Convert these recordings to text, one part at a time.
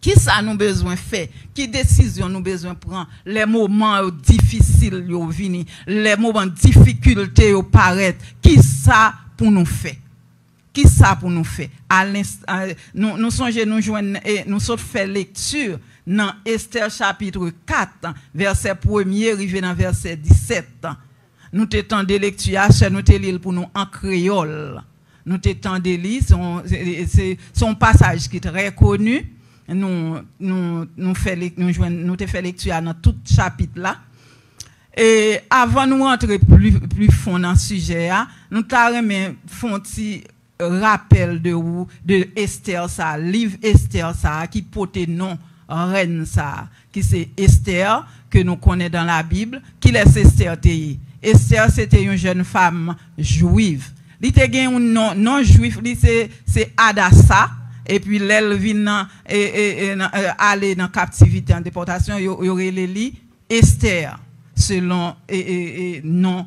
Qui ça nous besoin faire Qui décision nous besoin Les moments difficiles yo vini, les moments difficultés yo paraître. Qui ça pour nous faire Qui ça pour nous faire à nous nous songeons nous joindre et nous sommes fait lecture dans Esther chapitre 4 verset 1er arrivé dans verset 17. Nous t'étendons des lectures, nous te pour nous en créole. Nous t'étendons des livres, c'est son passage qui est très connu nous nous nous fait nous nous fait lecture dans tout chapitre là. Et avant nous rentrer plus plus fond dans le sujet nous carrément font petit rappel de où de Esther ça livre Esther ça qui portait nom reine ça qui c'est Esther que nous connaissons dans la Bible qui laisse Esther Esther c'était une jeune femme juive. Il était un nom non juif c'est Adassa et puis l'elle vient et, et, euh, aller dans captivité en déportation, il y aurait les Esther, selon et, et, non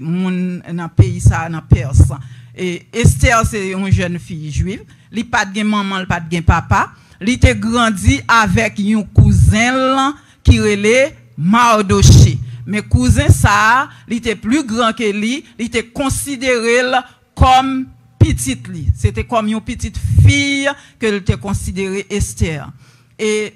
mon pays ça dans Perse. Et Esther c'est une jeune fille juive, elle pas de maman, pas de papa, elle était grandi avec un cousin qui relait Mardoché. Mais cousin ça, il était plus grand que lui, il était considéré comme petite C'était comme une petite fille qu'elle était considérée Esther. Et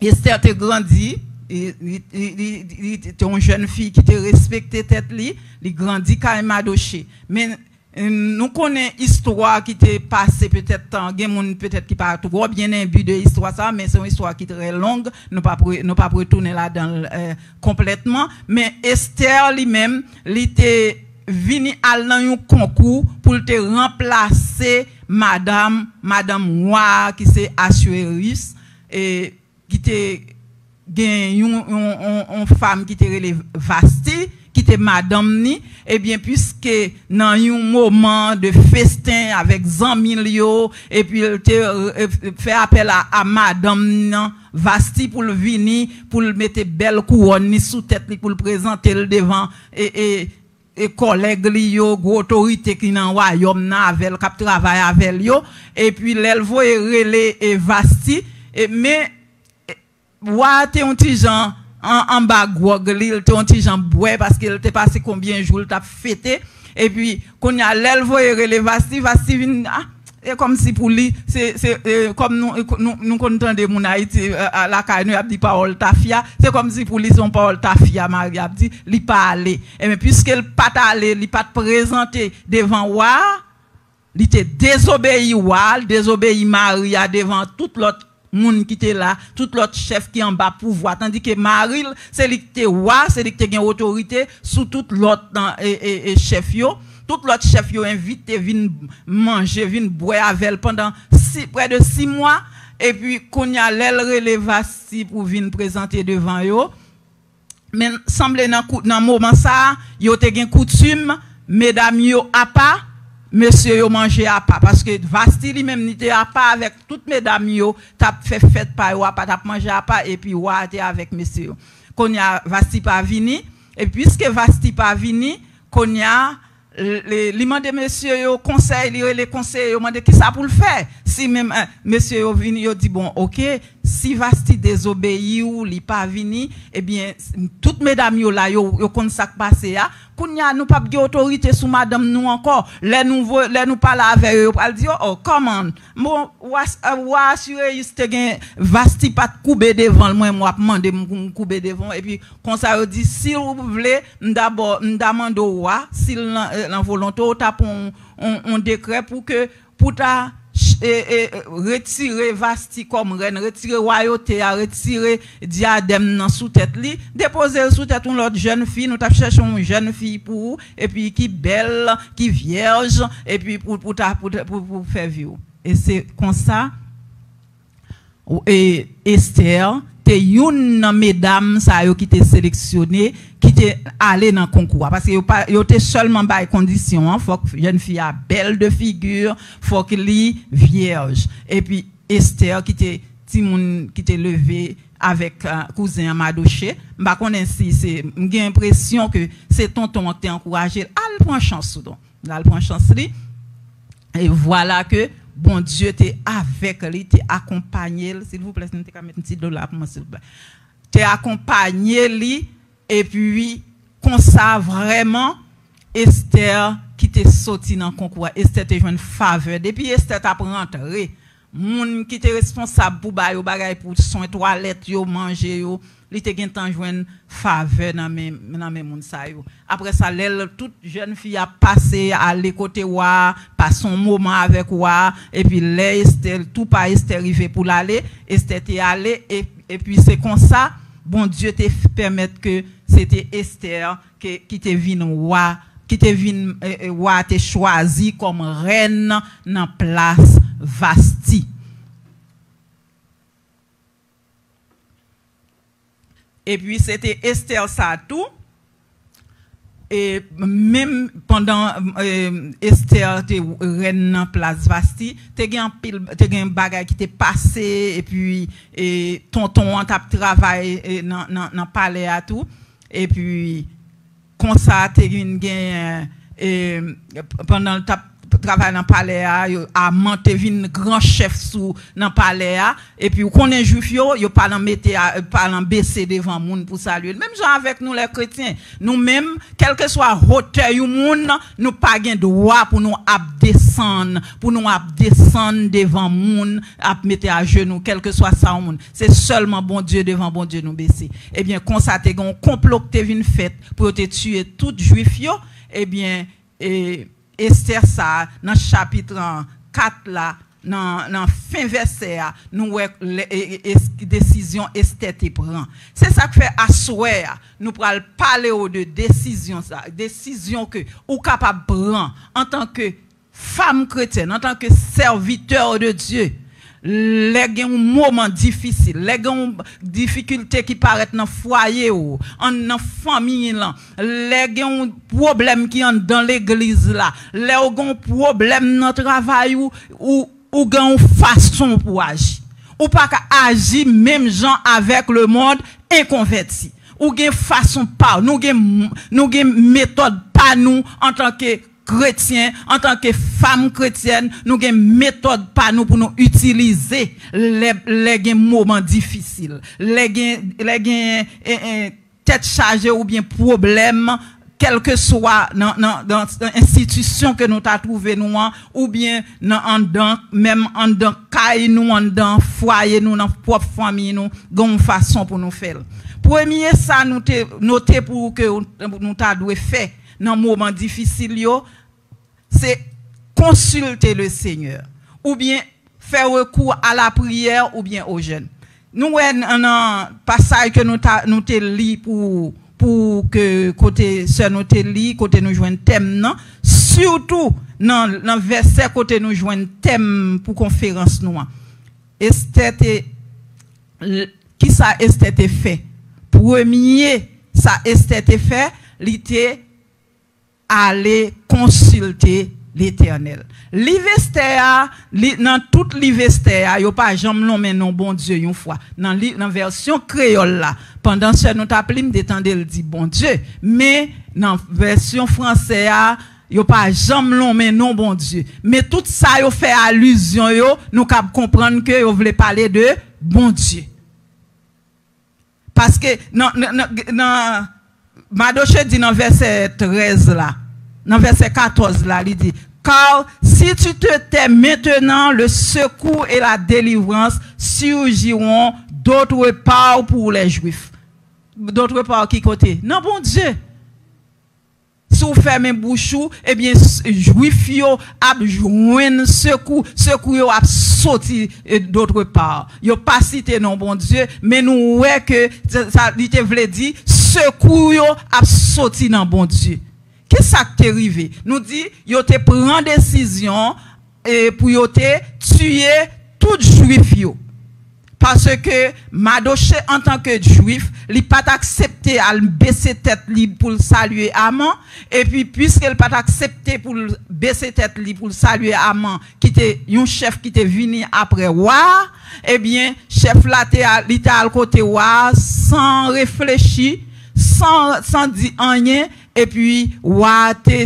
Esther était grandi. Était une jeune fille qui était respectée tête li, il grandit quand même adoché. Mais euh, nous connaissons l'histoire qui était passée peut-être tant peut-être qui pas trop bien imbu de l'histoire ça mais c'est une histoire qui est très longue nous pas nous pas retourner là dans euh, complètement mais Esther lui-même il était vini al nan yon concours pour te remplacer madame madame moi qui c'est Assuérus et qui te gen yon, femme qui te relève Vasti qui était madame ni et bien puisque dans un moment de festin avec 100 millions et puis te euh, fait appel à, madame nan, Vasti pour le venir pour le mettre belle couronne sous tête pour le présenter le devant et, et et collègues li yo, autorité qui nan royaume nan avec kap travail avec yo. Et puis l'elvo et relé et vasti. Et mais wa te un petit gens en en bas li te un petit gens bois parce qu'il était passé combien de jours t'a fêté. Et puis qu'on y a l'elvo et relé vasti vasti vin ah, et comme si pour lui, c'est euh, comme nous, nous, nous entendons mon Haïti, euh, à la caille, nous avons dit parole tafia, c'est comme si pour lui, son parole tafia, Marie a dit, il pas aller. Et mais puisqu'il pas allé, il pas présenter devant wa, il était désobéi wa, désobéi Marie devant tout l'autre monde qui était là, tout l'autre chef qui en bas pouvoir. Tandis que Marie, c'est lui qui était wa, c'est lui qui était autorité sous tout l'autre et, et, chef yo tout l'autre chef yo invité vinn manger, vinn boire avec pendant près de six mois. Et puis qu'on y a l'aile relevasi pour venir présenter devant yo. Mais semble dans dans moment ça, yo te gen coutume mesdames yo a pas monsieur yo manger à pas. Parce que Vasti lui même n'était à pas avec toutes mesdames yo t'a fait fête pas yo pas t'a manger à pas et puis wa était avec monsieur. Qu'on y a Vasti pas vini. Et puisque Vasti pas vini qu'on y a les de monsieur yo conseil les conseils yo demandé qui ça pour le faire? Si même hein, monsieur yo vini yo dit bon OK si Vasti désobéi ou li pas vini eh bien toutes mesdames yo là yo yo kon ça passé ya kounya nous pas de autorité sous madame nous encore. Les nous les nous parler avec eux pour dire oh comment bon wa assurer juste gen Vasti pas couper devant moi moi demander couper devant. Et puis comme ça yo dit si vous voulez d'abord demande wa s'il la volonté on, on, on décret pour que pour ta et, retirer vasti comme reine, retirer royauté, retirer diadème dans sous tête li, déposer sous tête une autre jeune fille, nous t'a cherché une jeune fille pour et puis qui belle, qui vierge et puis pour pour pour, pour, pour faire vivre. Et c'est comme ça et Esther te une mesdames ça yo qui te sélectionné qui te dans concours parce que yo pas yo te seulement par condition hein, faut que jeune fille a belle de figure faut qu'elle vierge. Et puis Esther qui te Timoun qui te levé avec un uh, cousin Madouché m'a connais si c'est j'ai l'impression que c'est tonton qui t'a encouragé al al prend chance et voilà que bon Dieu était avec lui, était accompagné, s'il vous plaît, nous mettre un petit dollar pour moi, s'il vous plaît. T'es accompagné lui, et puis, ça, vraiment, Esther qui était sorti dans le concours, Esther était une faveur. Depuis Esther t'a rentré, moun qui était responsable pour bailler bagay pour son toilette, yo manger yo, li te gen tan joine faveur dans mes yo. Après ça, toute jeune fille a passé à l'écouter wa, passe son moment avec wa et puis tout Esther arrivé pour l'aller, Esther était allé et, puis c'est comme ça bon Dieu te permettre que c'était Esther qui qui te roi qui te vinn roi te choisi comme reine dans place Vasti. Et puis c'était Esther Satou. Et même pendant euh, Esther était reine dans place Vasti, pile te gen bagay qui t'est passé et puis et tonton a travaillé dans dans palais à tout et puis comme ça gen et pendant le travail dans le palais amant te vin grand chef sous dans le palais et puis connaît juif yo yo pas mettre pas baisser devant monde pour saluer. Même avec nous les chrétiens nous même quel que soit hauteur yu monde nous pas gain droit pour nous descendre pour nous descendre devant monde à mettre à genoux quel que soit ça monde c'est seulement bon Dieu devant bon Dieu nous baisser. Eh bien constater un complot que te vin fait pour te tuer tout juif yo eh bien Esther ça dans chapitre 4 là dans dans fin verset nous voyons décision Esther te c'est ça que fait à nous pourrons parler de décision ça que ou capable prendre en tant que femme chrétienne en tant que serviteur de Dieu les gen un moment difficile, les gen difficulté qui paraît dans foyer ou, en famille là, les gen problème qui ont dans l'église là, les gen problème dans travail ou ou ou façon pour agir. Ou pas agir même gens avec le monde inconverti. Ou gen façon pas, nous nous méthode pas nous en tant que chrétien, en tant que femme chrétienne, nous avons une méthode nous pour nous utiliser les, les moments difficiles, les, les, eh, eh, tête chargée ou bien problème quel que soit dans dans l'institution que nous avons trouvé nous ou bien dans même en dans caille nous en dans foyer nous dans propre famille nous une façon pour nous faire. Premier ça nous noté pour que nous dû faire dans moment difficile c'est consulter le Seigneur ou bien faire recours à la prière ou bien aux jeunes. Nous avons un passage que nous nous lu pour pour que côté ce nous lu côté nous jouons thème non? Surtout dans le verset côté nous jouons thème pour conférence nous. Esther qui ça Esther fait? Premier ça Esther fait, l'était aller consulter l'éternel. L'ivestéa, dans toute l'ivestéa, yo pas jamais nommé non bon Dieu une fois. Dans la version créole là, pendant ce nous t'appelons d'étendre le dit bon Dieu. Mais dans version française, yo pas jamais nommé non bon Dieu. Mais tout ça yo fait allusion yo, nous cap comprendre que yo voulait parler de bon Dieu. Parce que dans Madoche dit dans verset 13 là, dans verset 14 là, il dit, car si tu te tais maintenant, le secours et la délivrance surgiront d'autres parts pour les Juifs. D'autres parts qui côté? Non, bon Dieu. Si vous fermez bouchou, eh bien, Juifs yo a joint secours, secours yo a sorti eh, d'autre part. Yo pas cité non, bon Dieu, mais nous ouais que ça, dire, secours yo a sorti non, bon Dieu. Qu'est-ce qui est arrivé? Nous dit, yo te prend décision et pour tuer tout juif. Parce que Madoché en tant que juif, il pas accepté à baisser tête pour saluer Amant et puis puisqu'il pas accepté pour baisser tête pour saluer Amant qui était un chef qui était venu après roi, eh bien chef là était à côté roi sans réfléchir, sans sans dire rien et puis, wa te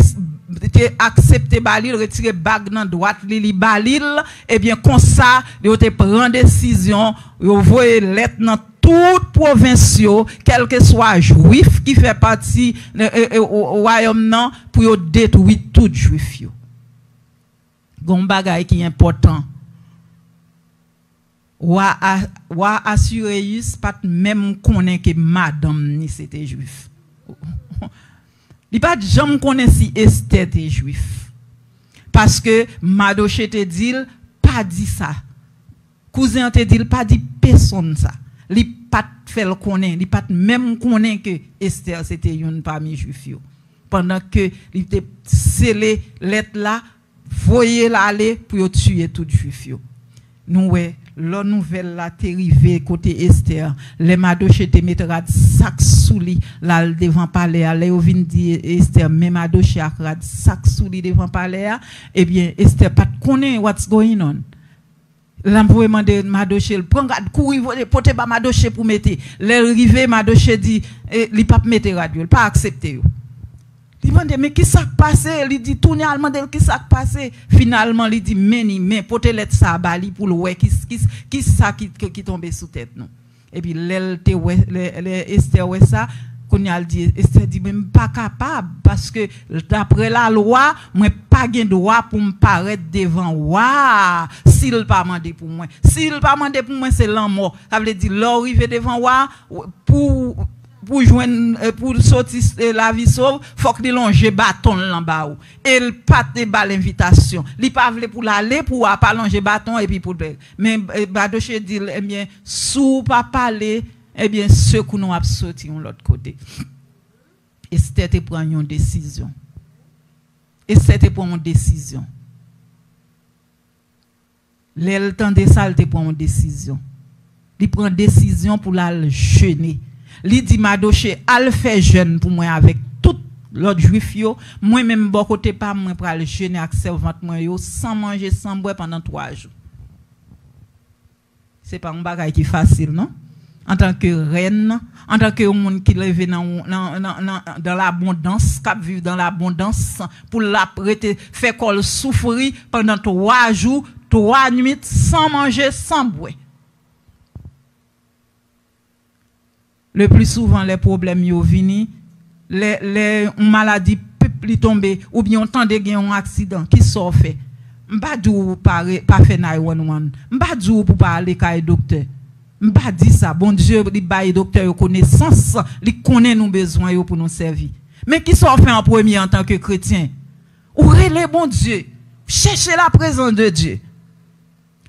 te accepté balil, retiré bag dans droite li li balil, eh bien comme ça, yo te prend décision, yo voye lettre dans toute province, quel que soit juif qui fait partie du royaume non, pour détruire tout juif yo. Gon bagay qui est important. Wa, wa assuré pas même connaît que madame ni c'était juif. Il pas jamais connaît si Esther était juif. Parce que Madoché te dit pas dit ça. Cousin te dit pas dit personne ça. Il pas fait le connaître, il pas même connaît que Esther c'était une parmi juif Pendant que il était scellé lettre là, voyez l'aller pour tuer tout juif Nous ouais la nouvelle la terrible côté Esther, les madoche te mettra sac sous lit là devant palais aller au vin Esther même madoche a sac sous devant palais eh bien Esther pas connaît what's going on L'envoyé demandé Madoche, prend courir porter ba Madoche pour mettre. L'arrivée Madoche dit, eh, il pas mettre radio, pas accepter. Il demande, mais qui s'est passé? Il dit, tourne allemand, qui s'est passé? Finalement, il dit, mais, mais, pour te lettre ça, bali, pour le ouais, qui, qui, qui qui, tombe sous tête, non? Et puis, l'elle, Esther, ouais, ça, qu'on a dit, Esther dit, même pas capable, parce que d'après la loi, moi, pas de droit pour me paraître devant, waouh, s'il pas demandé pour moi. S'il pas demandé pour moi, c'est l'amour. Ça veut dire, l'arrivée devant, waouh, pour, pour euh, pour sortir euh, la vie sauve faut que longe bâton là bas et pas de l'invitation. Il pas voulu pour l'aller pour pas longer bâton et puis pour mais euh, Badoche dit eh bien sous pas parler eh bien ce que nous a sorti de l'autre côté. Et c'était pour une décision. Et c'était pour une décision. Le temps de ça il pour une décision. Il prend une décision pour la jeûner Li dit Madoché, al fait jeune pour moi avec tout l'autre juif moi même bon côté pas moi pour aller jeûner avec servante moi yo sans manger sans boire pendant trois jours. C'est pas un bagage qui facile non? En tant que reine, en tant que monde qui lève dans, dans l'abondance, qui vit dans l'abondance, pour la prêter, faire qu'elle souffrir pendant trois jours, trois nuits, sans manger, sans boire. Le plus souvent les problèmes yo vini, les, maladies li tombe ou bien on tande gen un accident qui sort fait. M'pa dou pas pas fait 911. M'pa dou pour parler kay docteur. M'pa dit ça. Bon Dieu, li baye docteur connaissance, li connaît nos besoins pour nous servir. Mais qui sort fait en premier en tant que chrétien? Ou les bon Dieu? Cherchez la présence de Dieu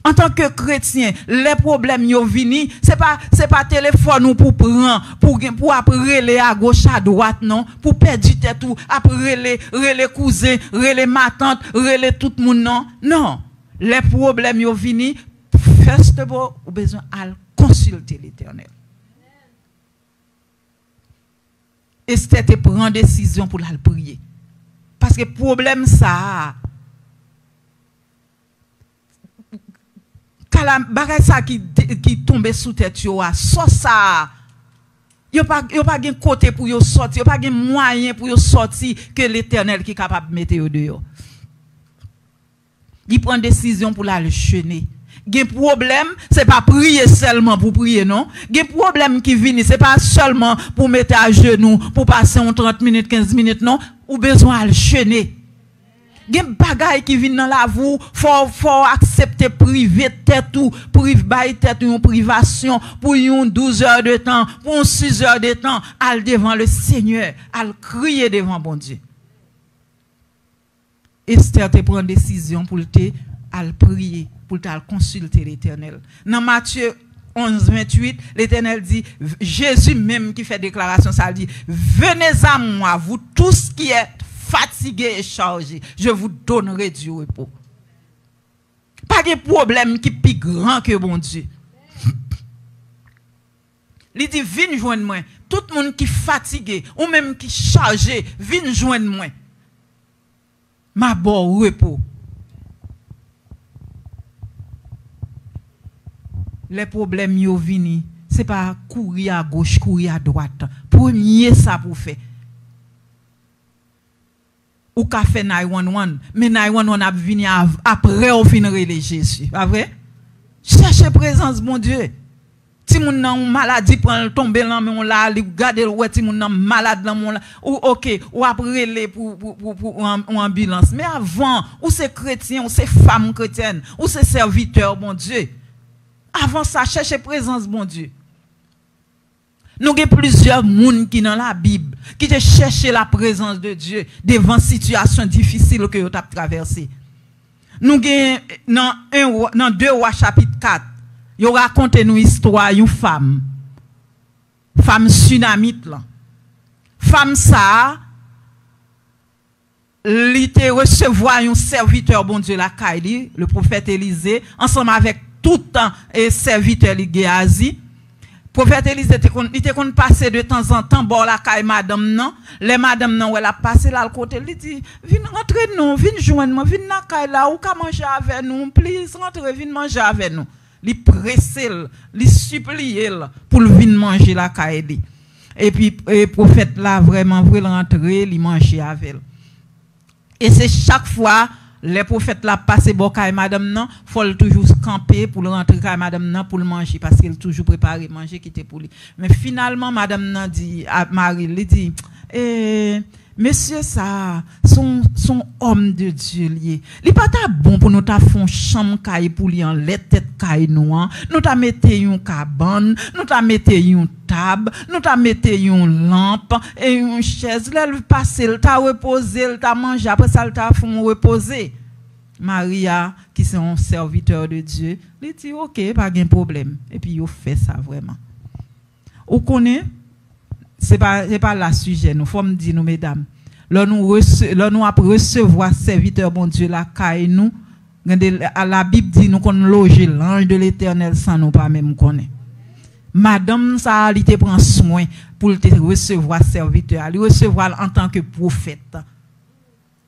en tant que chrétien, les problèmes yo vini, c'est pas c'est pas téléphone ou pour prendre pour pour après les à gauche à droite non, pour perdre tête tout après les les cousins, les ma tante, les tout le monde non. Non, les problèmes yo vini, first of all, ou besoin à consulter l'Éternel. Et c'était prendre décision pour la. Parce que problème ça bagay ça qui qui tombe sous tête yo a. So ça yo pas yo pas gen côté pour yo sortir yo pas gen moyen pour yo sortir que l'éternel qui capable mettre yo dehors il prend décision pour la le chenir gen problème c'est pas prier seulement pour prier non? Gen problème qui vient c'est pas seulement pour mettre à genoux pour passer 30 minutes 15 minutes non? Ou besoin le chenir gen bagay qui viennent dans la vous faut faut accepter priver tête ou priver bail tête une privation pour une 12 heures de temps pour 6 heures de temps al devant le Seigneur al crier devant bon Dieu. Esther te prend décision pour te al prier pour te consulter l'Éternel. Dans Matthieu 11, 28, l'Éternel dit, Jésus même qui fait déclaration, ça dit, venez à moi, vous tous qui êtes fatigué et chargé, je vous donnerai du repos. Pas de problème qui est plus grand que mon Dieu. Il dit, viens joindre moi. Tout le monde qui est fatigué, ou même qui est chargé, viens joindre moi. Ma bon repos. Les problèmes yo vini, c'est pas courir à gauche, courir à droite. Premier ça pour faire ou ka fait 911, mais 911 a venu après au fin les Jésus, pas vrai? Cherchez présence, bon Dieu. Si moun nan maladie prend tomber là mais on la li garder ouais ti moun nan malade là mon ou OK ou après les pour pour pour, pour ambulance mais avant ou c'est chrétien ou c'est femme chrétienne ou c'est serviteur bon Dieu. Avant ça cherchez présence bon Dieu nous avons plusieurs monde qui dans la Bible qui te cherché la présence de Dieu devant situation difficile que vous avez traversé. Nous avons dans, dans 2 rois chapitre 4, vous raconté nous histoire d'une femme. Femme tsunamite. Femme ça, elle recevoir un serviteur bon Dieu la Kaili, le prophète Élisée, ensemble avec tout un serviteur Géasi prophète Élise il était qu'on passer de temps en temps bon la caille madame non? Les madame non elle a passé là le côté. Il dit viens rentrer nous viens joindre moi viens na caille là ou ka manger avec nous please rentrer viens manger avec nous. Li pressé li supplier pour venir manger la caille et puis le prophète là vraiment voulait rentrer li manger avec elle. Et c'est chaque fois les prophètes là passé bon madame non? Faut toujours camper pour le rentrer madame non? Pour le manger parce qu'elle toujours préparé manger qui était pour lui. Mais finalement madame non dit à Marie elle dit eh Monsieur ça, son, son homme de Dieu lié. Il pas bon pour nous ta font chambre caille pour en les tête caille nous hein. Nous ta une cabane, nous ta une table, nous ta une lampe et une chaise. Là, le passer, le t'a reposé, le t'a mangé, après ça, le t'a font. Maria, qui est un serviteur de Dieu, il dit, ok, pas de problème. Et puis, il fait ça vraiment. Vous connaissez? C'est pas c'est pas la sujet nous. Faut me dire nous mesdames. Là nous là nous serviteur bon Dieu la caille nous. À la Bible dit nous qu'on loger l'ange de l'Éternel sans nous pas même connaître madame ça il te prend soin pour te recevoir serviteur. Lui recevoir en tant que prophète.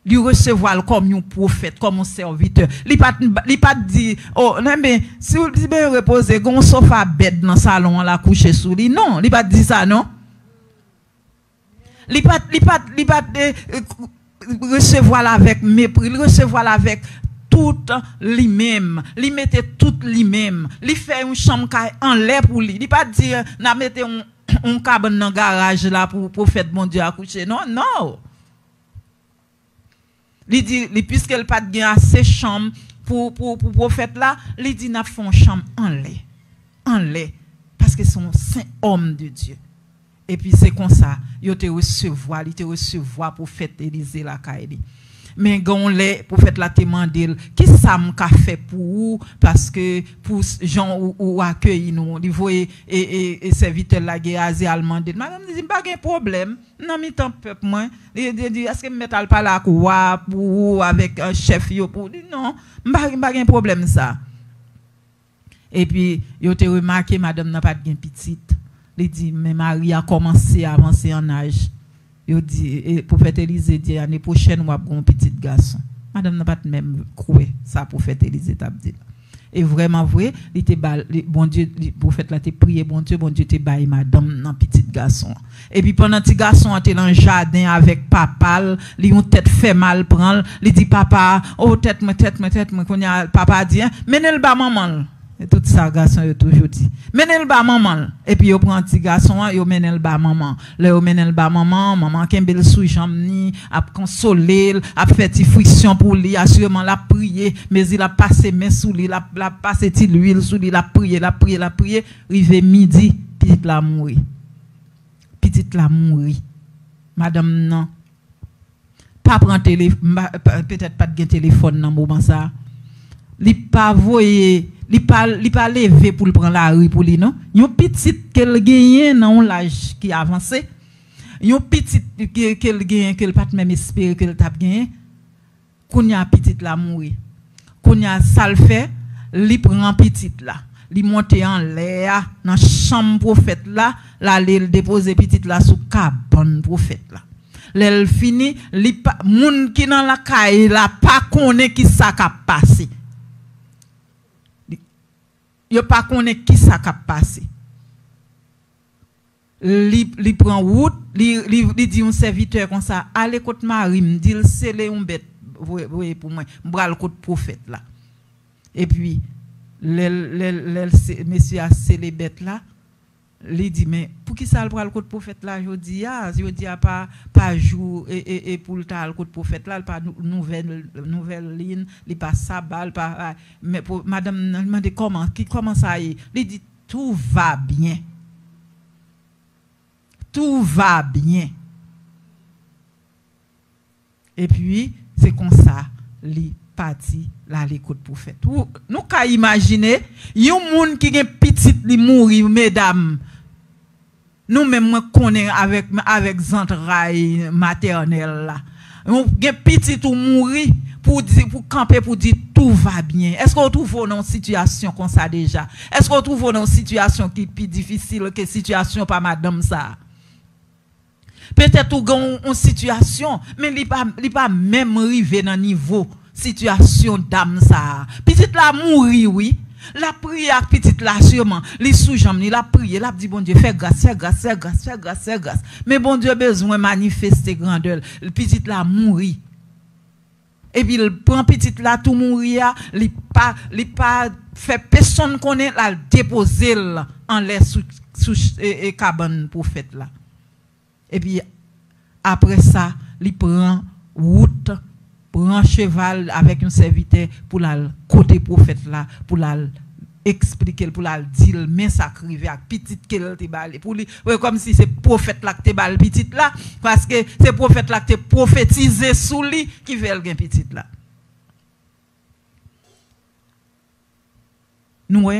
Lui recevoir comme un prophète, comme un serviteur. Il pas pas dit oh non mais si vous ben reposer gon sofa bed dans salon la coucher sous lui. Non, il pas dit ça non? Il pas li pas li pas recevoir avec mépris, recevoir avec tout lui-même, il mettait tout lui-même, il fait une chambre en l'air pour lui. Il pas dire n'a mettait un cabane dans garage là pour prophète mon Dieu accoucher. Non, non. Il dit puisqu'elle pas de assez chambre pour pour pour prophète là, il dit n'a font chambre en l'air. En l'air parce que sont saint homme de Dieu. Et puis c'est comme ça, il te recevoir, il te recevoir pour faire Élisée la caille. Mais quand les prophète la demandé qui ça m'a fait pour vous? Parce que pour gens ou, ou accueillir nous, il voyait et et, et serviteur la Géasi allemand dit madame dit pas de problème. Non mi tant peuple moi, est-ce que mettre pas la quoi pour avec un chef yo pour non, pas de problème ça. Et puis, yo te remarqué madame n'a pas de petite il dit, mais Marie a commencé à avancer en âge. Il dit, et prophète Élisée dit, l'année prochaine, moi, un petit garçon. Madame n'a pas même cru ça, prophète Élisée t'a dit. Et vraiment vrai, il était bon Dieu, le prophète là, prié, bon Dieu, bon Dieu, t'es baillé madame, un petit garçon. Et puis pendant petit garçon était dans le jardin avec papa, il a tête fait mal prendre, il dit papa, oh tête moi, tête moi, tête moi, papa dit, hein, menez le bas maman. Et tout ça, garçon, yo toujours dit. Menez le bas maman. Et puis, yo prend petit garçon, yo menez le maman. Là, yo menez le bas maman, maman kembe sous jambe ni, a consolé, a fait des friction pour lui, assurément la prier, mais il a passé main sous lui, la, la passé l'huile sous lui, la prié, la prié, la prié, rivé midi, petite la mourir. Petite la mourir. Madame, non. Pas prendre téléphone, peut-être pas de téléphone dans moment ça. Li pas voyer li pas li pas levé pour prendre la rue pour lui non? Yon petit qu'elle gagne dans l'âge qui avancé yon petit qu'elle gagne qu'elle pas même espérer qu'elle t'a gagné kounya petit la mourir kounya ça le fait li prend petit là li monte en l'air dans chambre prophète là là il déposer petit là sous cabane prophète là l'elle fini li pas moun qui dans la caille là pas connaît qui ça a passé yo pas connaît qui ça a passé. li, li prend route, li, li, li dit un serviteur comme ça, allez côté Marie, me dit c'est les un bête, vous voyez pour moi, bral côté prophète là. Et puis, le, le, le, monsieur a scellé bête là, il dit, mais pour qui ça le bral côté prophète là, je dis, ah, je dis, ah, pas, pas jour, et, et, et pour le temps, le côté prophète là, pas nouvelle, nouvelle ligne, il pas sabal, pas, ah, mais pour madame, elle m'a dit, comment, qui, comment ça y est? Dit, tout va bien tout va bien. Et puis, c'est comme ça, les parti là l'écoute prophète. Nous qu'à imaginer, y a un monde qui est petit li mourir mesdames. Nous même connaît avec avec entrailles maternelles là. On petit ou mourir pour pour camper pour dire tout va bien. Est-ce qu'on trouve dans une situation comme ça déjà? Est-ce qu'on trouve dans une situation qui est plus difficile que situation par madame ça? Peut-être ou une situation, mais il pas pas même arrivé dans niveau situation d'âme ça. Petite la mourir oui. La prière petite là sûrement, les sous jambes, la prière, la dit bon Dieu, fais grâce, fais grâce, fais grâce, fais grâce, fais grâce. Mais bon Dieu besoin manifester grandeur. Petite la mourir. Et puis il prend petite là tout mourir, il pas il pas fait personne connaît la déposer en l'air sous sous et, cabane prophète là. Et puis, après ça, il prend route, prend cheval avec un serviteur pour la côté prophète là, pour la expliquer, pour la dire, mais ça crive avec petite qu'elle te balle. Pour lui, comme si c'est prophète là qui te balle petite là, parce que c'est prophète là qui te prophétisé sous lui qui veut le petite là. Nous,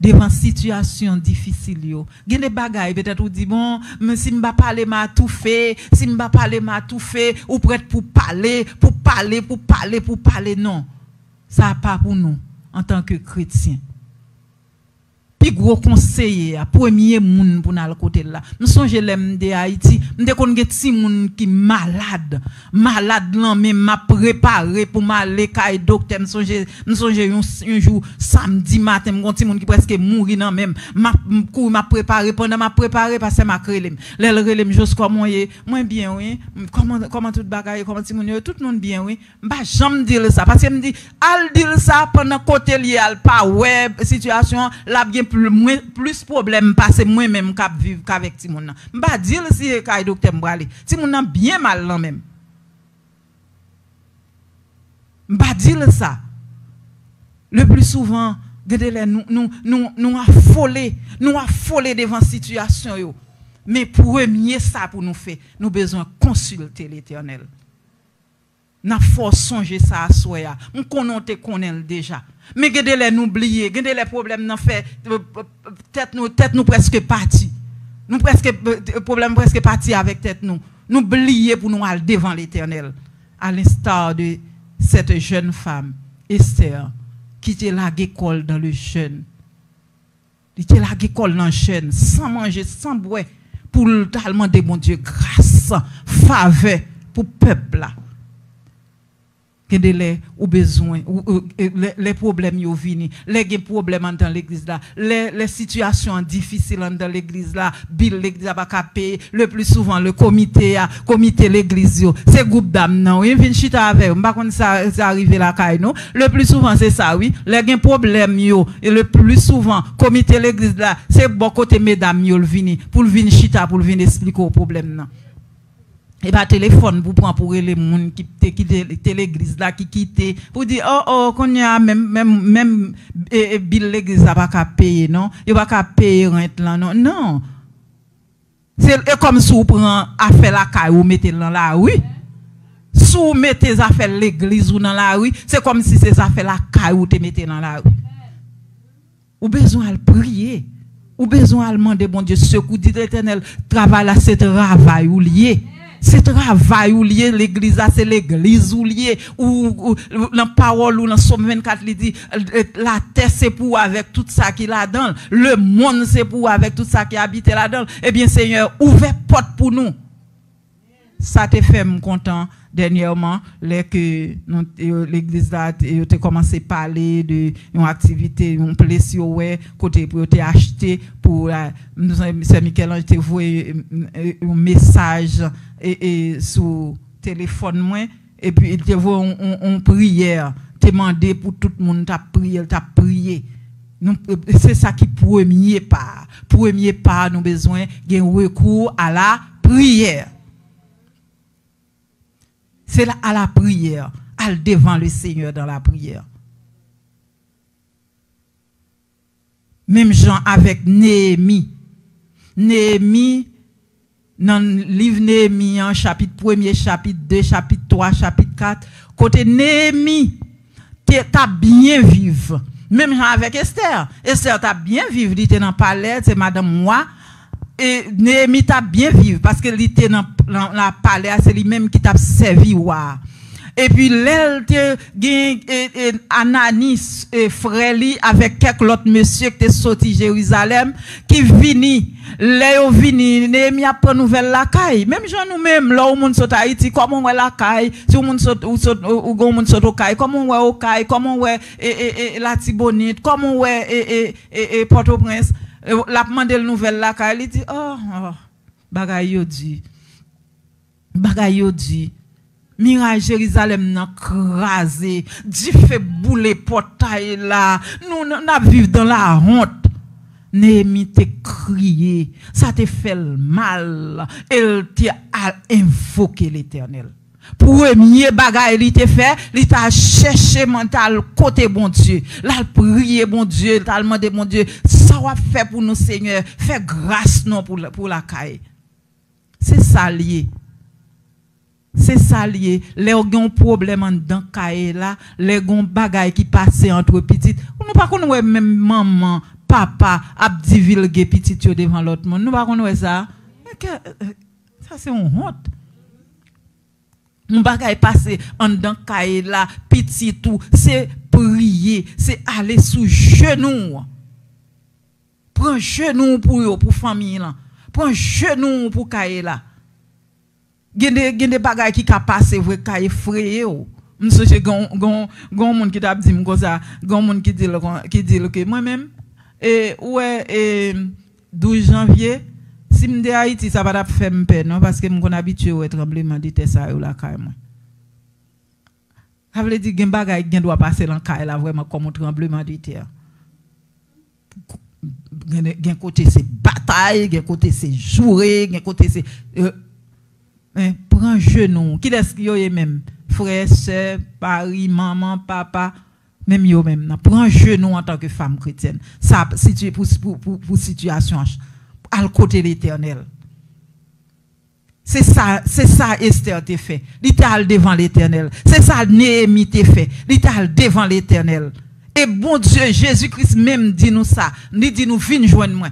devant situation difficile yo. Gen des bagaille peut-être ou dit bon mais si m'pa parler m'a tout fait si m'pa parler m'a tout fait ou prête pour parler pour parler pour parler pour parler non. Ça pas pour nous en tant que chrétiens puis gros conseiller premier moun pour le côté là. Me songe l'aime de Haïti. Me kon get ti moun qui malade. Malade là même m'a préparé pour m'aller kay docteur. Me songe un, jour samedi matin me ti moun qui presque mourir nan même. M'a kou m'a préparé. Pendant m'a préparé parce que m'a relem l'elle relem juste comment est moins bien oui. Comment comment tout bagaille comment ti moun tout monde bien oui. M'pa jamais dire ça. Parce que me dit al dire ça pendant côté li al pas ouais situation la bien plus plus problème parce moi même cap vivre qu'avec ti moun nan m'pa dire si kay docteur m'brale ti moun nan bien mal là même. M'pa dire ça. Le plus souvent nous nous nous nous affolé nous affolé devant situation yo. Mais pour premier ça pour nous faire. Nous besoin consulter l'éternel n'a force songer ça à soya on connaît connaît déjà. Mais gade les n'oublier gade les problèmes n'en fait tête nous tête nous presque parti nous presque problème presque parti avec tête nous. Nous oublier pour nous aller devant l'éternel. À l'instar de cette jeune femme Esther qui était la école dans le jeûne. Il était la école dans le jeûne sans manger sans boire pour tellement de mon Dieu grâce faveur pour peuple là que les ou besoin les, problèmes yo vini les problèmes dans l'église là les, situations difficiles dans l'église là bill l'église pas payer le plus souvent le comité a comité l'église yo c'est groupe d'âme non? Oui vinn chita avec pas quand ça ça arrivé là kay non? Le plus souvent c'est ça oui. Les problèmes yo et le plus souvent comité l'église là c'est bon côté mesdames yo vini pour le vinn chita pour vinn expliquer au problème non? Et pas téléphone pour prendre pour les gens qui quittent l'église là qui quittent pour dire oh oh qu'on y a même même même bill l'église n'a pas qu'à payer non? Il pas qu'à payer rente là non? Non. C'est comme si vous prenez affaire la caille ou mettez dans la rue. Si vous mettez affaires l'église ou dans la rue c'est comme si c'est affaires la caille ou te mettez dans la rue. Ou besoin de prier. Ou besoin de demander bon Dieu secours dit l'éternel travail là c'est travail ou lié c'est travail ou lié l'église c'est l'église ou lié ou, la parole ou dans somme 24 il dit euh, la terre c'est pour avec tout ça qui là-dedans. Le monde c'est pour avec tout ça qui habite là-dedans. Eh bien Seigneur ouvre porte pour nous. Ça te fait content dernièrement, que l'église a commencé à parler de une activité, une place côté pour acheter pour nous M. Michel a envoyé un message et, sur téléphone moi et puis il te voit une prière, demandé pour tout le monde t'a prié, t'a prié. C'est ça qui premier pas. Premier pas, nous besoin d'un recours à la prière. C'est à la prière, à devant le Seigneur dans la prière. Même Jean avec Néhémie. Néhémie, dans le livre Néhémie, chapitre 1 chapitre 2, chapitre 3, chapitre 4, côté Néhémie, t'as bien vivre. Même Jean avec Esther. Esther t'as bien vivre, était dans le palais, c'est madame moi. Et Néhémie t'a bien vivre parce qu'il était dans, la palais, c'est lui-même qui t'a servi. Et puis, l'elle te Ananis et Fréli avec quelques autres monsieur qui sont sorti Jérusalem, qui vini, là, vini, Néhémie a pris nouvelle la caille. Même gens nous-mêmes, là, où monde saute Haïti, comment on la caille, si on monde saute, ou saute, ou on saute au caille, comment on au caille, comment on et, la Tibonite, comment on et, et, Port-au-Prince, la demande la nouvelle la caille, il dit, oh, oh, bagay yo dit, bagay yo Jérusalem n'a crasé, Dieu fait bouler portail là. Nous n'a vivre dans la honte. Néhémie t'a crié, ça te fait mal. Elle t'a invoqué l'éternel. Premier bagay il t'a fait, il cherché mental côté bon Dieu. Là, prié bon Dieu, t'a demandé bon Dieu, ça va faire pour nous Seigneur, fais grâce pour la, pour la caille. C'est ça. C'est ça. Les gens problème dans cahier là, les gens bagay qui passent entre petites. Nous pas qu'on même maman, papa a divulgué petit devant l'autre monde. Nous pas qu'on ça. Ça c'est une honte. Mwen bagay pase an dan kae la, piti tou, se priye, se ale sou genou. Pren genou pou yo, pou fami lan. Pren genou pou kae la. Gende, gende bagay ki ka pase vwe kae freye yo. Mwen seche gon, gon, gon moun ki tap di mwen goza, gon moun ki di lo ke mwen men. E, ouwe, e, 12 janvye, si m'de Haïti ça va pas faire me non? Parce que m'kon habitué au tremblement de terre ça caille moi ça veut dire gen bagay gen doit passer dans caille là vraiment comme un tremblement de terre gen côté c'est bataille gen côté c'est jouer gen côté c'est euh, Hein, prends genou. Qui est-ce qui est même? Frère, soeur, Paris, maman, papa, même yo même. Prends genou en tant que femme chrétienne. Ça, situé pour, pour, pour, situation à côté de l'éternel. C'est ça, c'est ça Esther t'a fait. L'éternel devant l'éternel. C'est ça Néhémie t'a fait. L'éternel devant l'éternel. Et bon Dieu, Jésus-Christ même dit nous ça. Il dit nous, viens joindre moi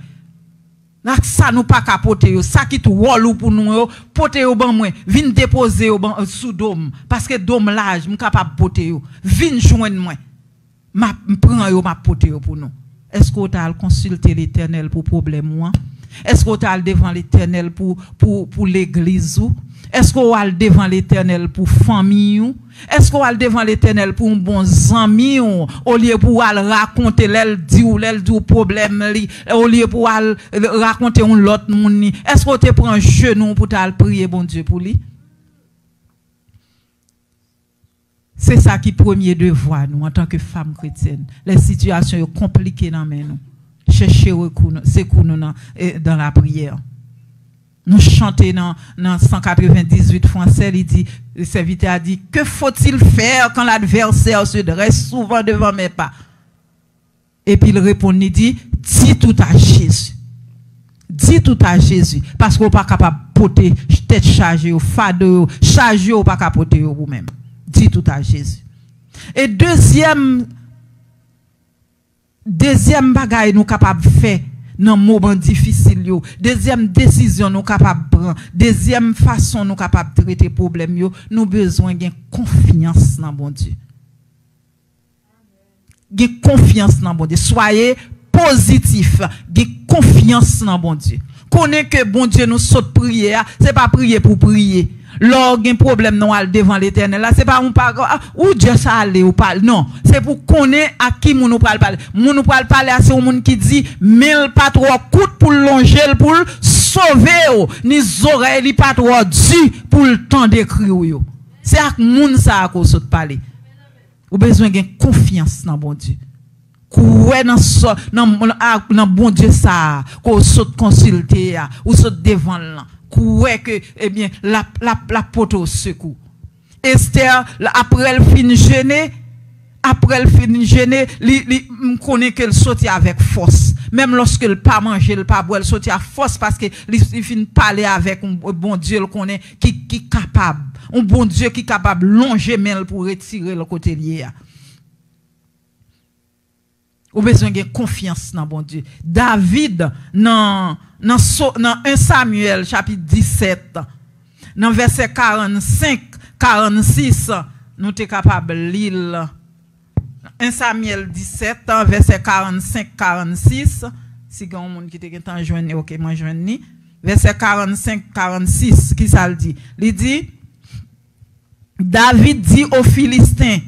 ça nous pas capoter ça qui tout wall pour nous poter au ban moi vinn déposer au ban euh, sous dôme parce que dôme là je capable poter yo vinn joindre moi m'a prend yo m'a poter pour nous est-ce qu'on t'a consulté l'Éternel pour problème moi? Est-ce qu'on t'a devant l'Éternel pour pour pour l'église est-ce qu'on va devant l'éternel pour famille Est-ce qu'on va devant l'éternel pour un bon ami au lieu pour raconter l'aile dit ou l'aile du problème au lieu pour raconter un l'autre monde Est-ce qu'on te prend genou pour prier bon Dieu pour lui? C'est ça qui est premier devoir nous en tant que femmes chrétiennes. Les situations sont compliquées dans nous. Chercher c'est dans la prière nous chantons dans, dans 198 français, il dit, le serviteur a dit, que faut-il faire quand l'adversaire se dresse souvent devant mes pas? Et puis il répond, il dit, dis tout à Jésus. Dis tout à Jésus. Parce qu'on n'est pas capable de porter tête chargée, ou fade, chargée, ou pas capable de vous-même. Dis tout à Jésus. Et deuxième, deuxième bagaille nous capable faire, dans moment difficile yo. Deuxième décision nous capable prendre. Deuxième façon nous capable traiter problème yo. Nous besoin de confiance dans bon Dieu. De confiance dans bon Dieu. Soyez positif. De confiance dans bon Dieu. Connaît que bon Dieu nous saute prier c'est pas prier pour prier Lors un problème devant l'éternel là, c'est pas on pas ah, où Dieu ça aller ou pas? Non, c'est pour connaître à qui mon nous parle parler. Mon nous parle à un monde qui dit mille pas trop coûte pour longer pour sauver ni oreilles pas trop dû pour le temps d'écrire. C'est à moun ça qu'on saute parler. Ou besoin de confiance dans bon Dieu. Koué dans so, dans dans bon Dieu qu'on saute consulter ou saute devant là kouè que, eh bien, la, la, la pote au secours. Esther, après elle fin gênée, après elle fin li, li, connaît qu'elle sortit avec force. Même lorsque elle pas manger, elle pas boire, elle sortit avec force parce que li, fin parler avec un bon Dieu qui, qui capable. Un bon Dieu qui capable longer mais pour retirer le côté lié. Ou besoin de confiance dans bon Dieu. David, dans, dans, 1 Samuel, chapitre 17, dans verset 45, 46, nous sommes capables de lire 1 Samuel 17, verset 45, 46. Si il y a un qui est joindre, ok, moi joindre. Verset 45, 46, qui ça le dit? Il dit, David dit aux Philistins,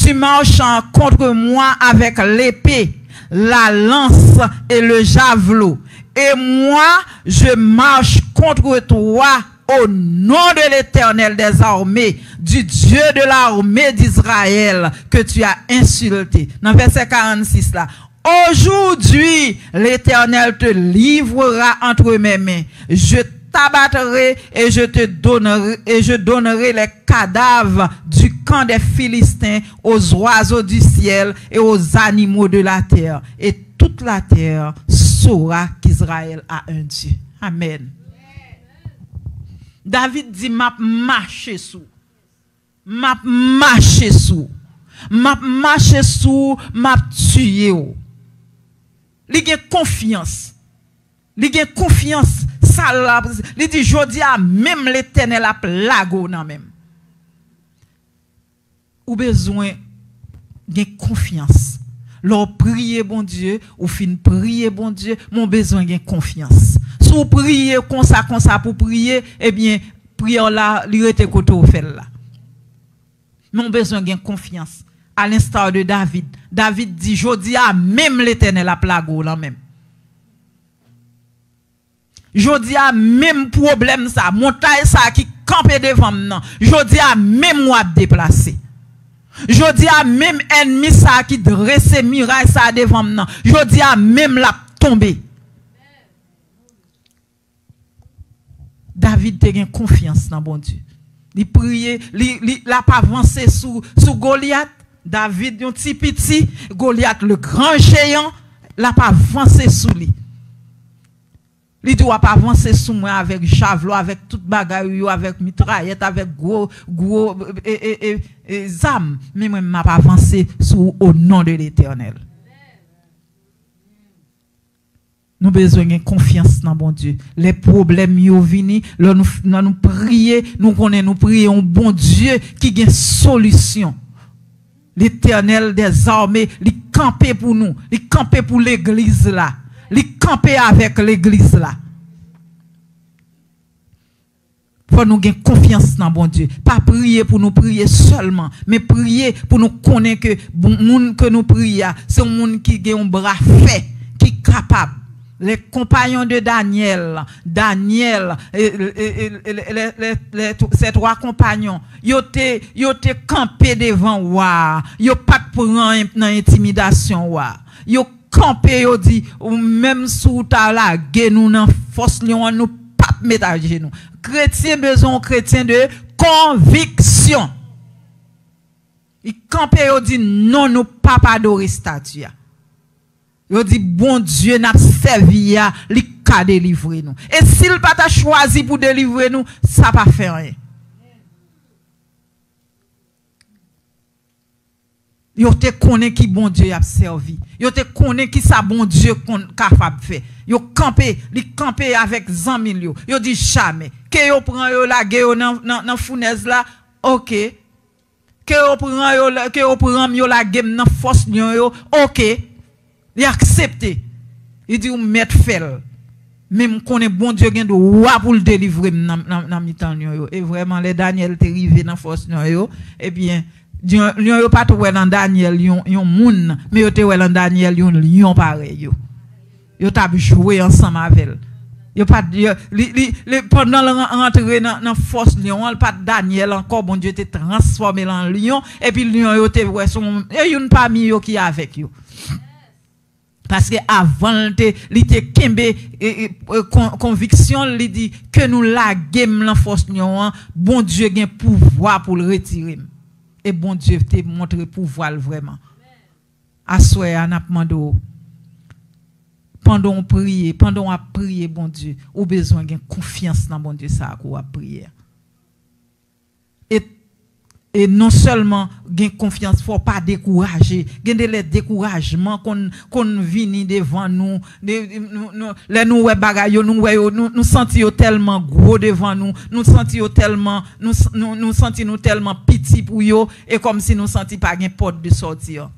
tu marches contre moi avec l'épée, la lance et le javelot. Et moi, je marche contre toi au nom de l'éternel des armées, du Dieu de l'armée d'Israël que tu as insulté. Dans verset 46 là. Aujourd'hui, l'éternel te livrera entre mes mains. Je t'abattrai et je te donnerai, et je donnerai les cadavres du camp des Philistins aux oiseaux du ciel et aux animaux de la terre. Et toute la terre saura qu'Israël a un Dieu. Amen. David dit, m'a marché sous. M'a marché sous. M'a marché sous, m'a tué. A confiance. Il confiance il dit, je dis à même l'éternel a plago même. Ou besoin de confiance. Leur prier bon Dieu, ou fin prier bon Dieu, mon besoin de confiance. Si vous priez comme ça, comme ça pour prier, eh bien, prière là, lui était côté au fait là. Mon besoin de confiance. À l'instar de David. David dit, je dis à même l'éternel a plago là même. Je dis à même problème ça, montagne ça qui campait devant moi. Je dis à même moi déplacer. Je dis à même ennemi ça qui dresse miraille ça devant moi. Je dis à même la tomber. David a confiance dans bon Dieu. Il priait, il n'a pas avancé sous, sous Goliath. David, un petit petit, Goliath, le grand géant, n'a pas avancé sous lui. Il doit pas avancer sous moi avec javelot, avec toute bagaille, avec mitraillette, avec gros, gros, et, et, et, zam. Mais moi, m'a pas avancé sous au nom de l'éternel. Nous besoin de confiance dans bon Dieu. Les problèmes sont venus, nous, nous, nous prions, nous connaissons, nous prions un bon Dieu qui a une solution. L'éternel des armées, il campé pour nous, il campé pour l'église là les camper avec l'église là. Faut nous gagner confiance dans bon Dieu. Pas prier pour nous prier seulement, mais prier pour nous connaître que bon monde que nous prions, c'est un monde qui a un bras fait, qui est capable. Les compagnons de Daniel, Daniel, ces trois compagnons, ils étaient campés devant ils pas pour dans intimidation. Ils camper yo dit ou même sous ta la nous nan force lion nous pas mettre à genoux chrétien besoin chrétien de conviction. Il campe yo dit non nous pas adorer statue Yo dit bon Dieu n'a servi li ka délivrer nous. Et s'il pas t'a choisi pour délivrer nous ça pas fait rien Yo te connaît qui bon Dieu a servi. Yo te connaît qui sa bon Dieu capable faire. Yo campé, li campé avec 100 yo. Yo dit jamais. Que yo prend yo la yo nan nan fournaise là, OK. Que yo prend yo que yo prend yo la game nan force yo, OK. Il accepté. Il dit ou mettre fel. même qu'on est bon Dieu gen de roi pour le délivrer dans dans mi-temps yo et vraiment les Daniel t'est arrivé dans force yo et bien lion yo pas tout dans Daniel yon yon moun mais yo te dans Daniel yon lion pareil yo yo joué ensemble avec Yo pas pendant le rentrer dans dans force lion, pas Daniel encore bon Dieu te transformé en lion et puis lion yo te ouais son yon parmi yo qui avec yo. Parce que avant, il était conviction, il dit que nous la game la force bon Dieu a pouvoir pour le retirer. Et bon Dieu te montré pouvoir vraiment. À soi, a pendant on prie, pendant on prié, bon Dieu, ou besoin de confiance dans bon Dieu ça qu'on a prié. Et non seulement gain confiance faut pas décourager gain des découragements qu'on qu'on vini devant nous les nous ouais bagaille nous ouais nous nous sentir tellement gros devant nous nous sentir tellement nous nous, nous tellement petit pour yo et comme si nous sentir pas gain porte de sortir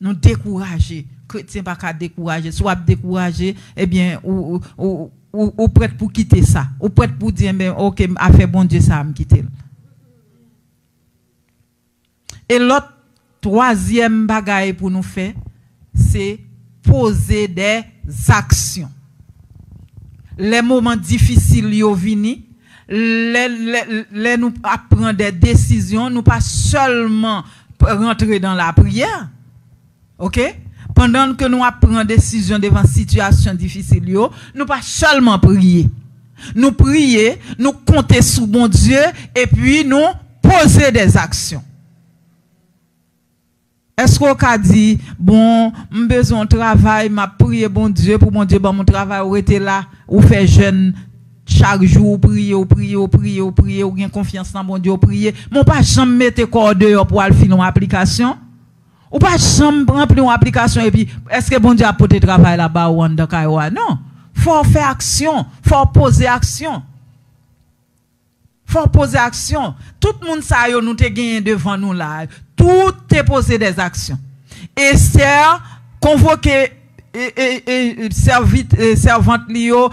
nous décourager chrétien pas qu'à décourager soit décourager eh bien ou ou ou, ou, prête pour quitter ça ou prête pour dire ben OK a fait bon Dieu ça me quitter et l'autre troisième bagaille pour nous faire, c'est poser des actions. Les moments difficiles yo vini, nous apprendre des décisions, nous pas seulement rentrer dans la prière. OK? Pendant que nous apprenons des décisions devant situation difficile yo, nous pas seulement prier. Nous prier, nous compter sur bon Dieu et puis nous poser des actions. Est-ce qu'on a dit, bon, j'ai besoin de travail, m'a prié, bon Dieu, pour mon Dieu, bon, mon travail, ou était là, ou fait jeune, chaque jour, ou prier, ou prier, ou prier, ou prier, ou bien confiance dans mon Dieu, ou prier. Mon pas jamais mettre corps dehors pour aller faire une application. Ou pas jamais remplir une application et puis, est-ce que bon Dieu a porté travail là-bas ou en Non. Faut faire action. Faut poser action. Faut poser action. Tout le monde ça, nous te gagné devant nous là tout est posé des actions. Et Esther convoqué et, et, et servante Lio,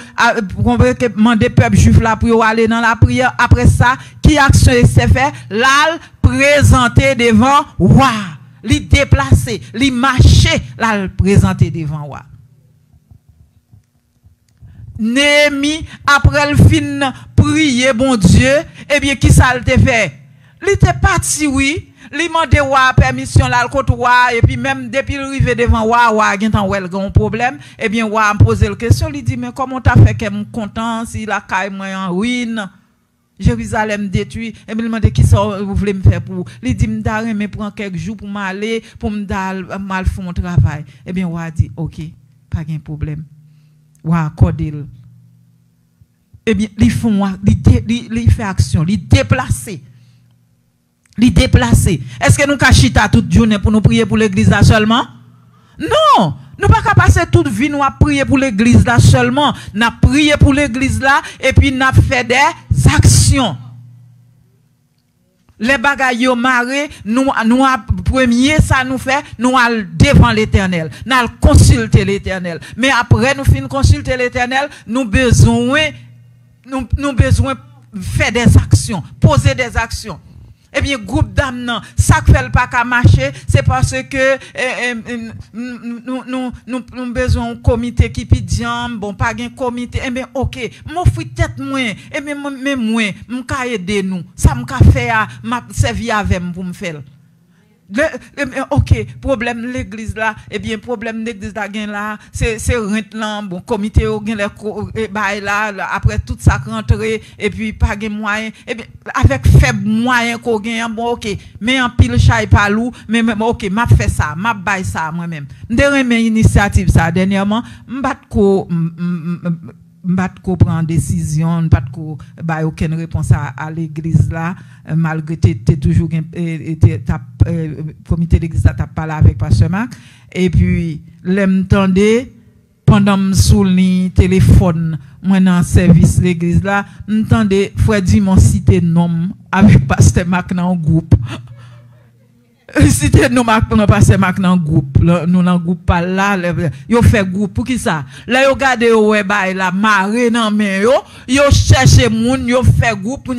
convoqué demander peuple juif là pour aller dans la prière. Après ça, qui action s'est fait? Là, présenter devant roi. Li déplacer, li marcher, là, présenter devant roi. Némi après le fin prier bon Dieu, eh bien, qui ça le fait? Il était parti, oui, li mande wa permission là côté wa et puis même depuis arrivé devant wa wa tan wel un problème. Eh bien wa me poser la question lui dit mais comment t'as fait que content si la caille moi en ruine? Jérusalem détruit. Et me demande qui ça vous voulez me faire pour? Lui dit me d'aller mais prend quelques jours pour m'aller pour me mal faire mon travail. Eh bien wa dit OK pas de problème wa accorder et eh bien ils font ils fait action ils déplacer les déplacer. Est-ce que nous cachita toute journée pour nous prier pour l'église seulement? Non! Nous pas passer toute vie nous à prier pour l'église là seulement. Nous prié pour l'église là et puis nous fait des actions. Les bagailles yo maré, nous, nous, premier, ça nous fait, nous allons devant l'éternel. Nous allons consulter l'éternel. Mais après, nous finissons consulter l'éternel, nous besoin, nous, faire des actions, poser des actions eh bien, groupe d'âmes, ça ne fait pas qu'à marcher, c'est parce que eh, eh, nous, nous, nous besoin d'un comité qui dit, bon, pas un comité, eh bien, ok, moi, fui tête moins, eh bien, mais moi, je aider nous, ça m'a fait, m'a servi avec pour me faire. Ok, problème l'église là, eh bien, problème l'église là, là, c'est, c'est rent là, bon, comité, bail là, après tout ça rentré, et puis pas de moyen, eh bien, avec faible moyen qu'on gagne, bon, ok, mais en pile chay pas loup, mais, ok, m'a fait ça, m'a bail ça moi-même. M'de mes initiative ça, dernièrement, m'bat ko, pas prendre décision, pas ba aucune réponse à, l'église là malgré que tu toujours été comité d'église t'a parlé avec pasteur Marc. Et puis l'entendait pendant sous le téléphone moi dans service l'église là m'entendait frère Dimon citer nom avec pasteur Marc dans un groupe si te nou mak nou pase mak nan goup, nou nan goup pa la, yo pou? La yo gade yo la mare nan men yo, yo moun, yo fe goup pou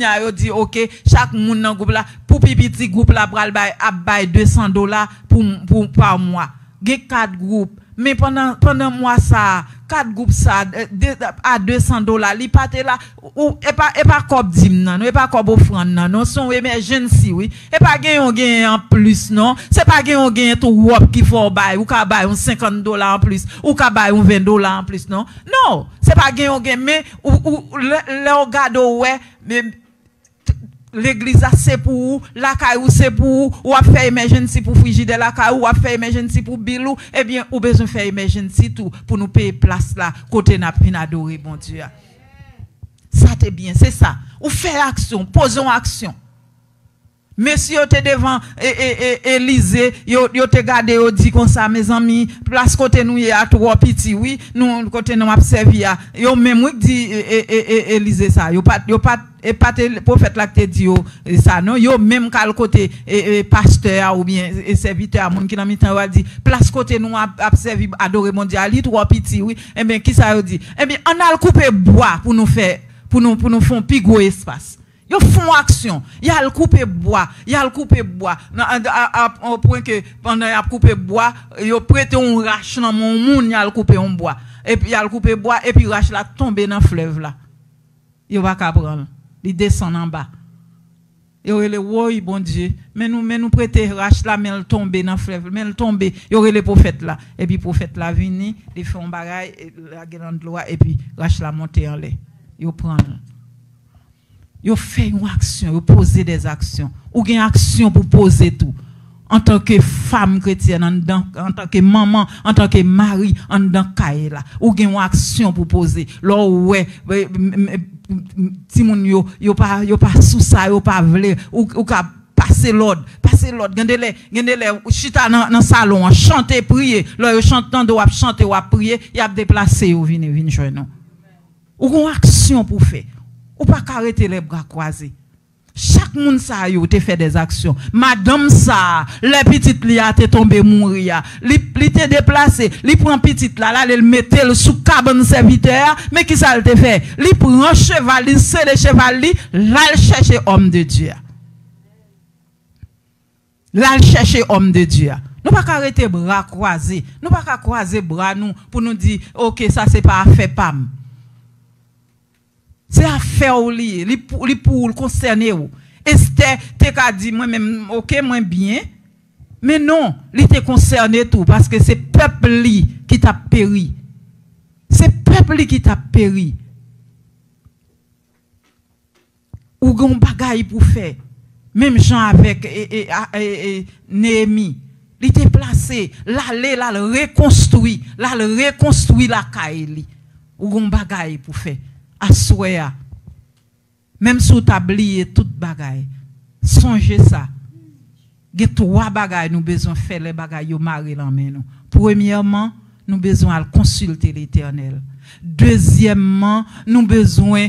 ok, chak moun nan goup la, pou pipiti goup pral bay, ap bay 200 dola pou pa mwa. Ge kat goup, me pendant mwa sa, kat goup sa, a 200 dola, li pate la, e pa kop dim nan, e pa kop ofran nan, non son emergency, e pa gen yon gen yon plus, non, se pa gen yon gen yon tou wop ki fò bay, ou ka yon 50 dola an plus, ou ka yon 20 dola an plus, non, non, se pa gen yon gen, me, ou le o gado we, me, l'église c'est pour la caillou c'est pour ou a fait emergency pour frigide la ou a fait emergency pour bilou eh bien ou besoin faire emergency tout pour nous payer place là côté n'a adorer bon Dieu. Ça c'est bien c'est ça. Ou faire action posons action Messieurs, te devant Élysée, yo, yo te gade, yo dit comme ça, mes amis, place côté nous y a trop petit, oui, nous, côté nous observe, yo même oui dit Élysée ça, yo pas, pas, et pas le prophète là qui dit ça, non, yo même qu'à côté, et, pasteur ou bien et serviteur, moun qui dans mi-temps, dit, place côté nous observe, adorer mondial, il trop petit, oui, eh bien, qui ça dit? Eh bien, on a le coupé bois pour nous faire, pour nous, pour nous faire un plus espace. Ils font action. Il a le coupé bois. Il a le coupé bois. Au point que pendant qu'il a coupé bois, il a prêté un rache dans mon monde, il a le coupé un bois. Et puis il a le coupé bois, et puis rache là tombé dans le fleuve là. Il va pas prendre. Il descend en bas. Il aurait le oui, bon Dieu. Mais nous, mais nous prêter rache là, mais elle tombe dans le fleuve. Mais elle tombe. Il y aurait le prophète là. Et puis le prophète là vini, il fait un bagage, la loi, et puis rache là monter en l'air. Il prend. Yo fait une action, yo poser des actions. Ou une action pour poser tout. En tant que femme chrétienne, en, tant que maman, en tant que mari, en tant que là. Ou une action pour poser. Là, ouais, si moun yo, yo pas, yo pas sous ça, yo pas vle, ou, ou ka passer l'ordre, passer l'ordre, gende le, gende le, chita dans le salon, chanter, prier. Là, yo chante, de wap chanter, wap prier, y a déplacé, ou vini, vini, joindre. Ou une action pour faire ou pas arrêter les bras croisés. Chaque monde ça yo te fait des actions. Madame ça, les petites li a te tombé mourir. Li, li te déplacé, li prend petite là là, le mettait le sous cabane serviteur, mais qui ça le te fait? Li prend cheval, c'est le cheval li, là cherche homme de Dieu. Là il cherche homme de Dieu. Nous pas arrêter bras croisés. Nous pas croiser bras nous pour nous dire OK, ça c'est pas fait pam. C'est affaire ou li, li pour li pour concerner ou. Esther te ka dit moi même OK moi bien. Mais non, li te concerné tout parce que c'est peuple qui t'a péri. C'est peuple qui t'a péri. Ou gon bagay pour faire. Même Jean avec et, et, Néhémie. Il était placé, là, là, le reconstruit, là, le reconstruit la caille. Ou gon bagay pour faire à même si vous oublié toute bagaille, songez ça. Il y a trois bagailles nous besoin faire les bagailles au mari nous. Premièrement, nous besoin consulter l'Éternel. Deuxièmement, nous besoin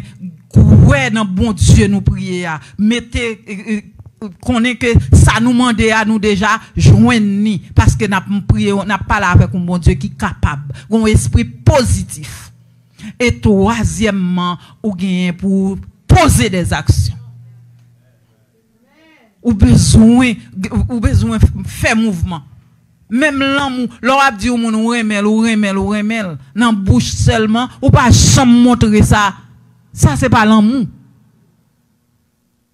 ouais dans bon Dieu nous prier mettez euh, euh, connaît que ça nous demande à nous déjà joindre parce que n'a prié n'a pas là avec un bon Dieu qui est capable un esprit positif et troisièmement, ou gain pour poser des actions. Ou besoin, ou besoin faire mouvement. Même l'amour, l'on a dit ou ou remel, ou remel, ou remel, dans bouche seulement, ou pas jamais montrer ça. Ça c'est pas l'amour.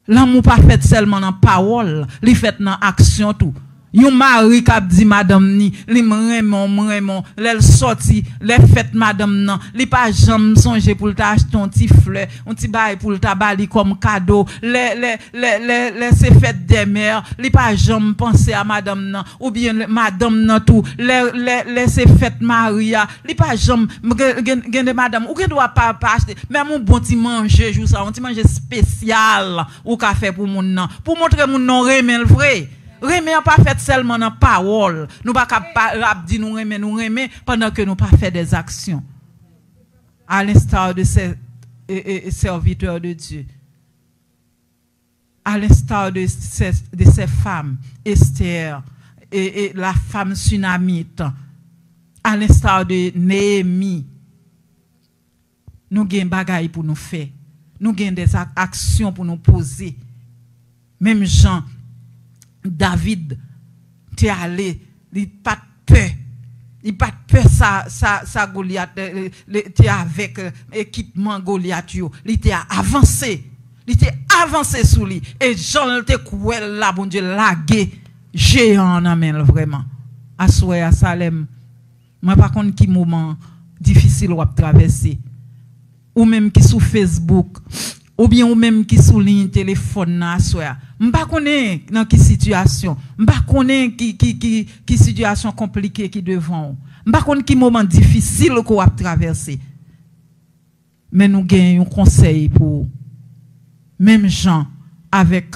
L'amour pas fait seulement dans parole, il fait dans action tout. Yon mari kap dit madame ni, li m'remon, m'remon, l'elle sorti, les fête madame nan, li pas jamais songe pour ta acheter un petit fleur, un petit bail pour ta bali les les c'est fête des mères, li pas jamais penser à madame nan, ou bien madame nan les les c'est fête Maria, li pas jamais gen madame, ou gen doit pas pas acheter, même un bon petit manger jour ça, un petit manger spécial ou café pour mon nan, pour montrer mon non remel vrai. Remer pas fait seulement dans parole. Nous pas dire nous nous remer pendant que nous pas fait des actions. À l'instar de ces serviteurs de Dieu. à l'instar de ces, de ces femmes, Esther et, la femme tsunamite, à l'instar de Néhémie, nous avons des bagailles pour nous faire. Nous avons des ac- actions pour nous poser. Même Jean, David, tu es allé, il pas de peur. Il pas de peur, ça, ça, ça Goliath, euh, tu avec euh, équipement Goliath, il était avancé. Il était avancé sous lui. Et Jean était cruel là, bon Dieu, lagué, géant en amène vraiment. À souhait, à Salem. Moi, par contre, qui moment difficile ou à traverser. Ou même qui sous Facebook. Ou bien ou même qui sous ligne téléphone na soya. M'pa connaît dans qui situation. M'pa connaît qui qui qui situation compliquée qui devant. M'pa connaît qui moment difficile qu'on a traverser. Mais nous gagnons un conseil pour même gens avec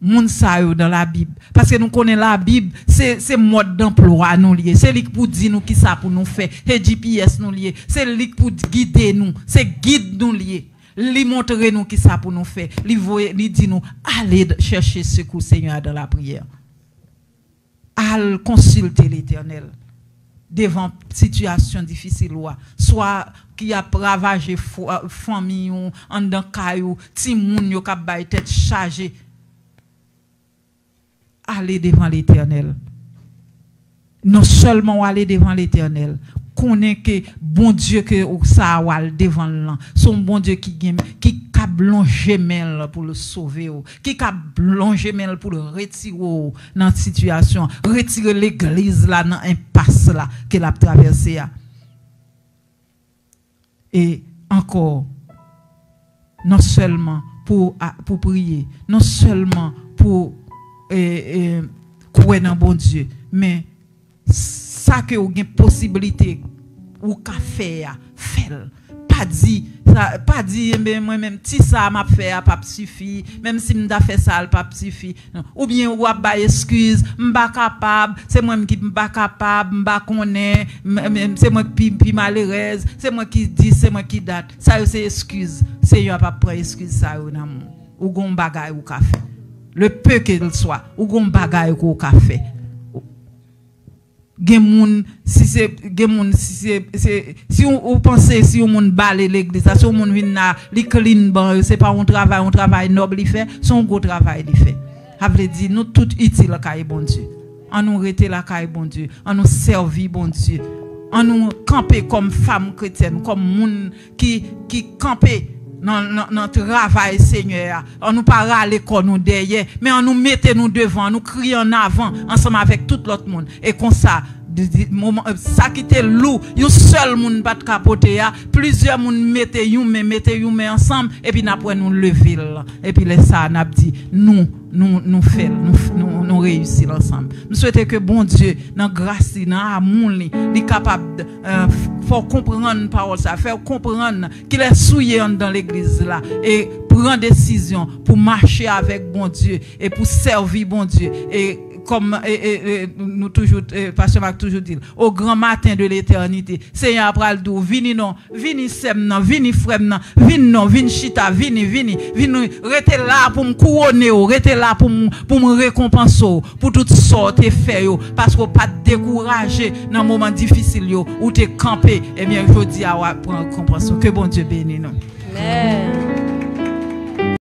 moun sa yo dans la Bible. Parce que nous connaissons la Bible, c'est mode d'emploi nous lié. C'est lui pour dire nous qui ça pour nous faire. C'est GPS nous lié. C'est lui pour guider nous. C'est guide nous lié. Lui montrer nous qui ça pour nous faire. Lui dit nous allez chercher secours Seigneur dans la prière. Al consulter l'Éternel devant situation difficile ou soit qui a ravagé euh, famille ou en dans caillou ti moun yo bay tête devant l'éternel non seulement aller devant l'éternel connaît que bon Dieu que ça devant là son bon Dieu qui qui cap longer mel pour le sauver qui cap longer mel pour le retirer dans situation retirer l'église là dans impasse là qu'elle a traversé et encore non seulement pour, pour prier, non seulement pour eh, bon Dieu, mais que vous avez possibilité ou ka faire, faire. Pas dit, pas dit, mais moi-même, si ça m'a fait, pas suffi, même si m'da fait ça, pas suffi. Non. Ou bien, ou a ba excuse, m'ba capable, c'est moi qui m'ba capable, m'ba connaît, c'est moi qui pi malheureuse, c'est moi qui dit, c'est moi qui date. Ça, c'est excuse. Seigneur pas prendre excuse ça, yo, nan moun. Ou gon bagay ou fait. Le peu qu'il soit, ou gon bagay ou fait si c'est gen moun si c'est c'est si on, on pensez si on moun balé l'église ça si on moun vinn na li clean ban c'est pas un travail un travail noble il fait son gros travail il fait ça veut dire nous tout utile caille bon Dieu. En nous rester la bon Dieu. En nous servir bon Dieu. En nous camper comme femme chrétienne comme moun qui qui camper dans notre travail, Seigneur. On nous parle à l'école, nous derrière, mais on nous mette nous devant, nous crier en avant, ensemble avec tout l'autre monde. Et comme ça, euh, ça qui était lourd, un seul monde pas de capoter, plusieurs monde mette yon, mais yon, mais ensemble, et puis après nous lever, et puis laisse ça, n'a dit, nous, nous, nous faire, nous, nous, réussir ensemble. Nous souhaitons que bon Dieu, dans grâce, dans amour, li, li capable, euh, faut comprendre parole ça, faire comprendre qu'il est souillé dans l'église là, et prendre décision pour marcher avec bon Dieu, et pour servir bon Dieu, et comme et, et, et, nous toujours, Pasteur Marc toujours dit, au grand matin de l'éternité, Seigneur après vini non, vini sem non, vini frem non, vini non, vini chita, vini, vini, vini, rete là pour me couronner, ou, rete là pour me pour récompenser, ou, pour toutes sortes et faire, ou, parce qu'on pas découragé dans moment difficile, yo, ou te campé, eh bien, je dis à prendre récompense. Que bon Dieu bénisse nous. Amen.